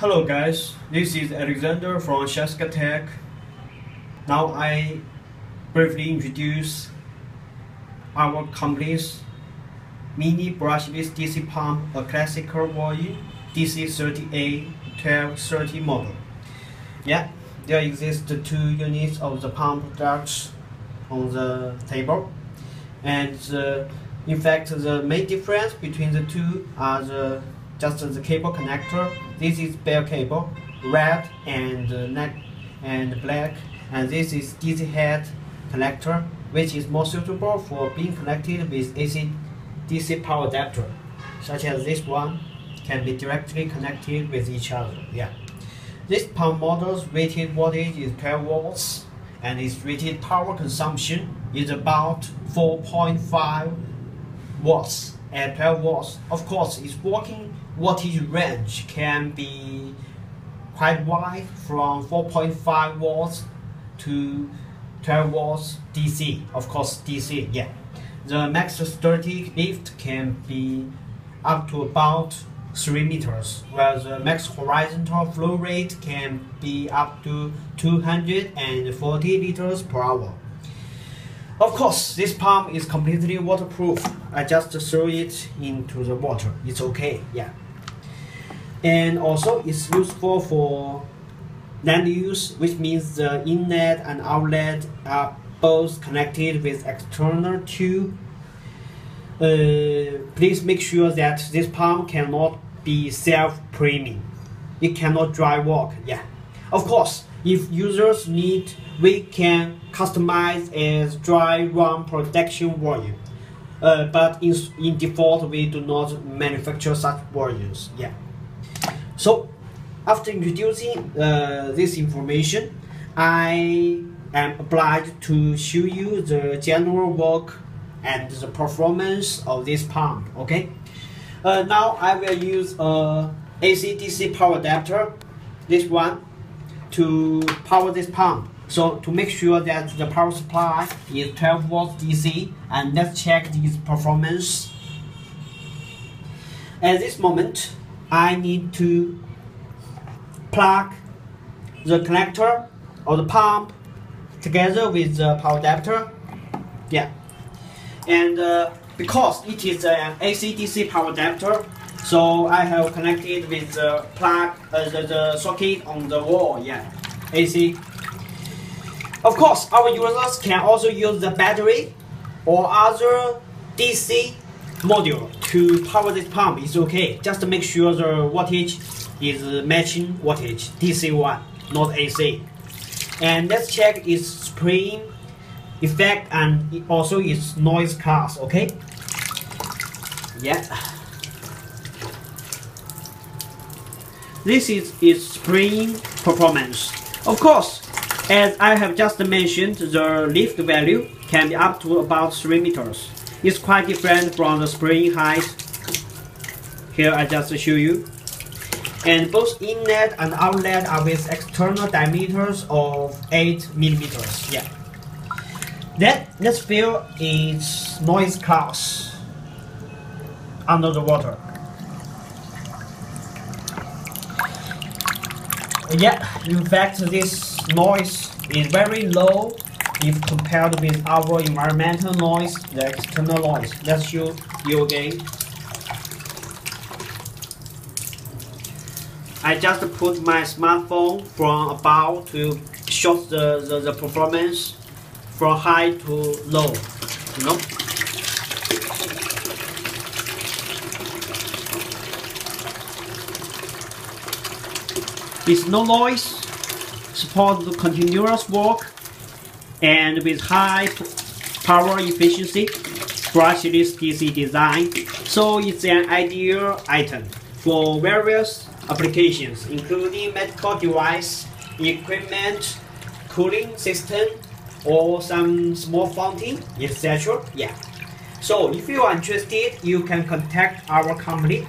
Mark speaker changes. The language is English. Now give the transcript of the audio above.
Speaker 1: Hello guys, this is Alexander from Shysky Tech. Now I briefly introduce our company's mini brushless DC pump, a classical volume DC30A 1230 model. Yeah, there exist two units of the pump ducts on the table and uh, in fact the main difference between the two are the just the cable connector. This is bare cable, red and uh, and black, and this is DC head connector, which is more suitable for being connected with AC DC power adapter, such as this one can be directly connected with each other. Yeah. This pump model's rated voltage is 12 volts and its rated power consumption is about 4.5 watts at 12 watts. Of course, its working voltage range can be quite wide from 4.5 volts to 12 volts DC. Of course, DC, yeah. The max static lift can be up to about 3 meters, while the max horizontal flow rate can be up to 240 liters per hour. Of course, this pump is completely waterproof. I just throw it into the water. It's okay, yeah. And also, it's useful for land use, which means the inlet and outlet are both connected with external tube. Uh, please make sure that this pump cannot be self-priming. It cannot dry walk, yeah. Of course, if users need, we can customize as dry run production volume. Uh, but in, in default, we do not manufacture such volumes. Yeah. So, after introducing uh, this information, I am obliged to show you the general work and the performance of this pump. Okay. Uh, now I will use a AC/DC power adapter. This one to power this pump. So to make sure that the power supply is 12 volts DC and let's check its performance. At this moment, I need to plug the connector of the pump together with the power adapter. Yeah. And uh, because it is an AC-DC power adapter, so I have connected with the plug, uh, the, the socket on the wall, yeah, AC. Of course, our users can also use the battery or other DC module to power this pump. It's okay, just make sure the voltage is matching voltage, DC one, not AC. And let's check its spring effect and also its noise class, okay? Yeah. This is its spring performance. Of course, as I have just mentioned, the lift value can be up to about 3 meters. It's quite different from the spring height. Here I just show you. And both inlet and outlet are with external diameters of 8 millimeters. Yeah. Then let's feel its noise class under the water. Yeah, in fact this noise is very low if compared with our environmental noise, the external noise. Let's show you again. I just put my smartphone from above to show the, the, the performance from high to low, you know. With no noise, support the continuous work, and with high power efficiency, brushless DC design, so it's an ideal item for various applications, including medical device, equipment, cooling system, or some small fountain, etc. Yeah. So if you are interested, you can contact our company